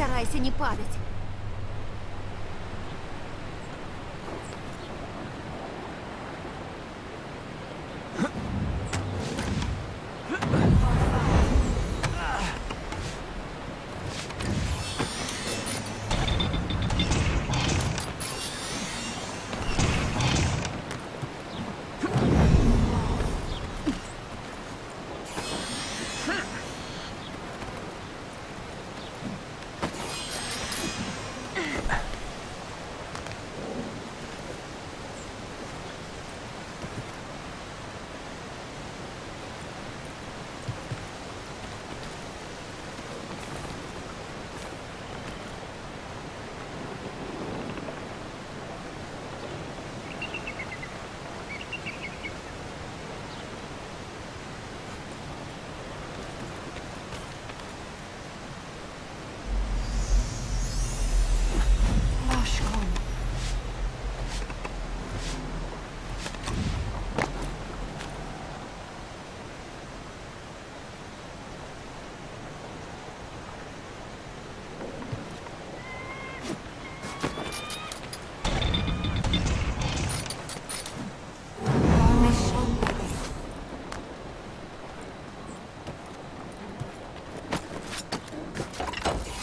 Старайся не падать.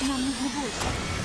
Нам нужно больше.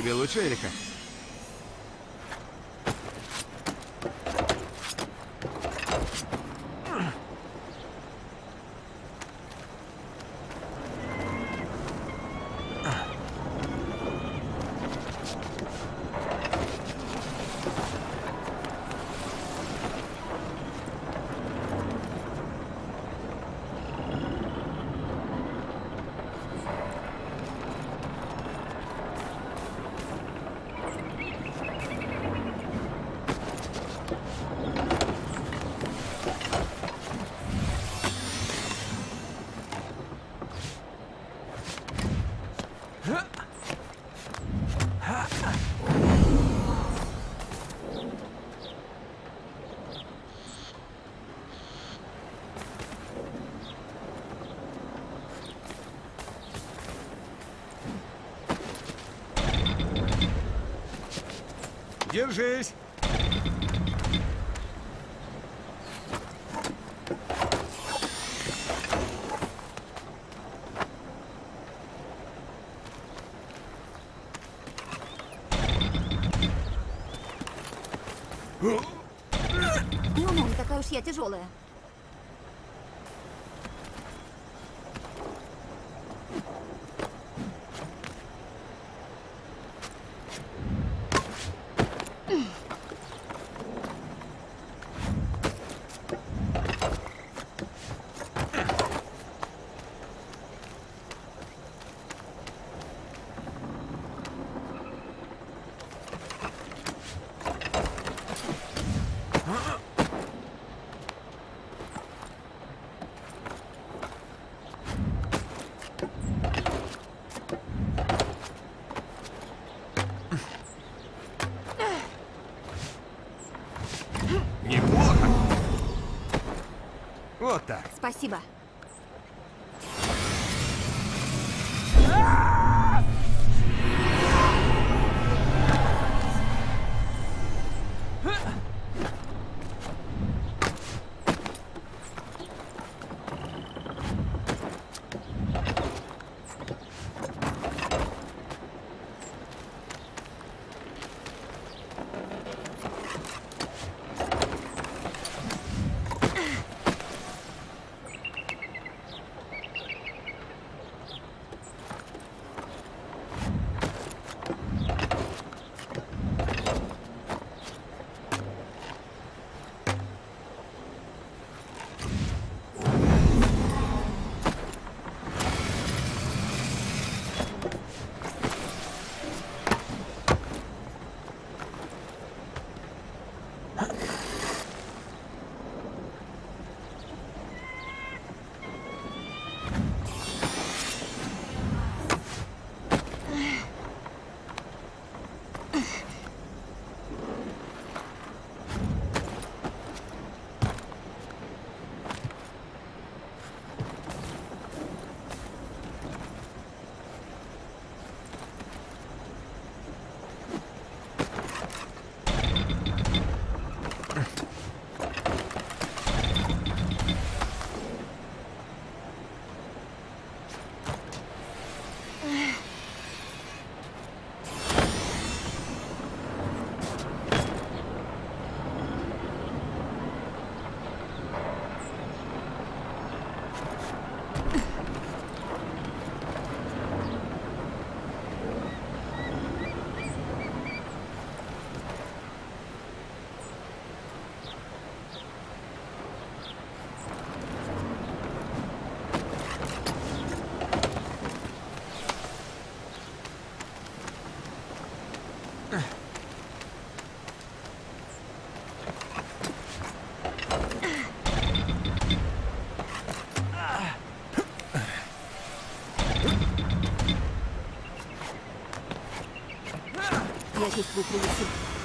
Тебе лучше, Эрика? Держись! Ну, ну, не такая уж я тяжелая. Спасибо. Я чувствую прилив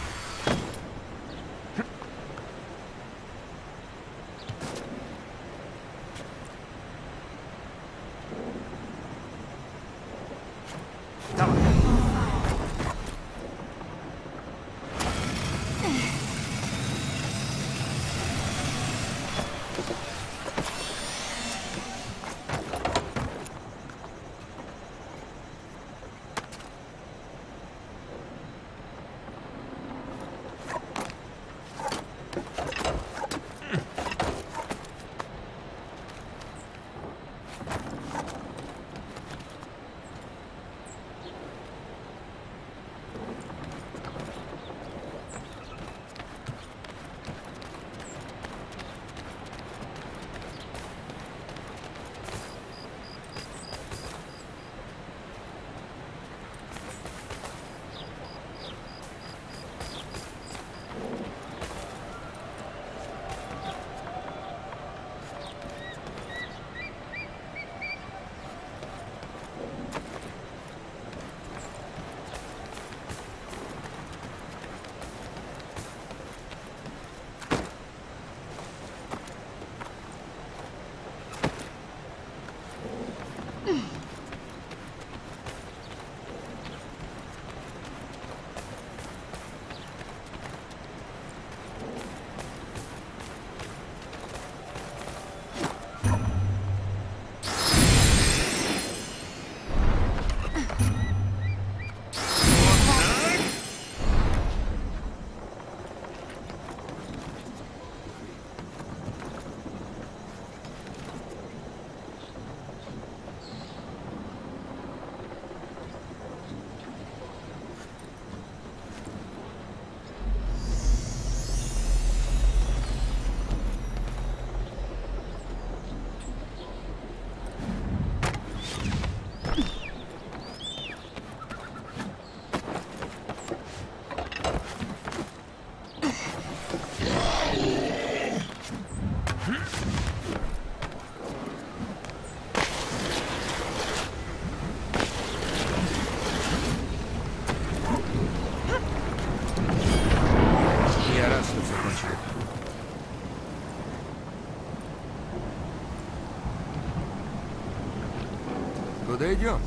Куда идем?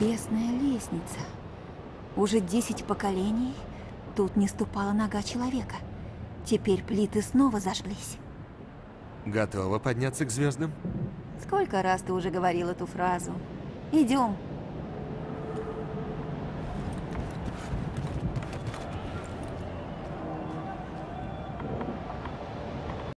Небесная лестница. Уже десять поколений тут не ступала нога человека. Теперь плиты снова зажглись. Готова подняться к звездам? Сколько раз ты уже говорил эту фразу? Идем,